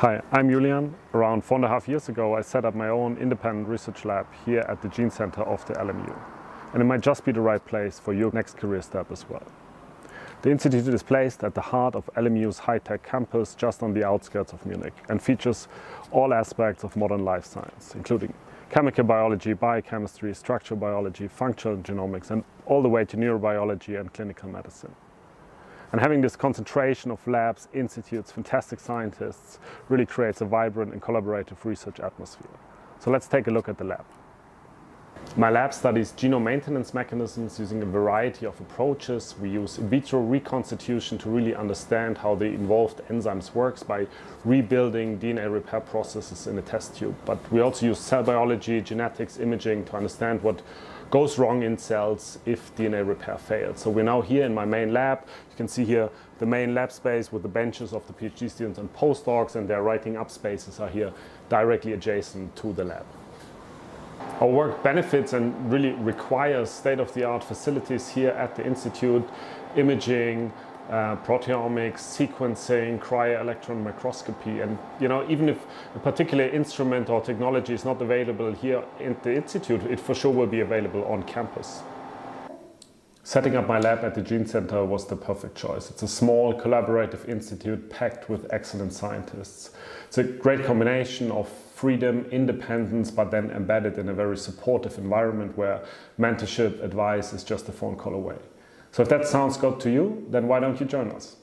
Hi, I'm Julian. Around four and a half years ago, I set up my own independent research lab here at the Gene Center of the LMU. And it might just be the right place for your next career step as well. The institute is placed at the heart of LMU's high-tech campus just on the outskirts of Munich and features all aspects of modern life science, including chemical biology, biochemistry, structural biology, functional genomics, and all the way to neurobiology and clinical medicine. And having this concentration of labs, institutes, fantastic scientists really creates a vibrant and collaborative research atmosphere. So let's take a look at the lab. My lab studies genome maintenance mechanisms using a variety of approaches. We use in vitro reconstitution to really understand how the involved enzymes works by rebuilding DNA repair processes in a test tube. But we also use cell biology, genetics, imaging to understand what goes wrong in cells if DNA repair fails. So we're now here in my main lab. You can see here the main lab space with the benches of the PhD students and postdocs and their writing up spaces are here directly adjacent to the lab. Our work benefits and really requires state-of-the-art facilities here at the Institute, imaging, uh, proteomics, sequencing, cryo-electron microscopy. And you know, even if a particular instrument or technology is not available here in the Institute, it for sure will be available on campus. Setting up my lab at the Gene Center was the perfect choice. It's a small collaborative institute packed with excellent scientists. It's a great combination of freedom, independence, but then embedded in a very supportive environment where mentorship, advice is just a phone call away. So if that sounds good to you, then why don't you join us?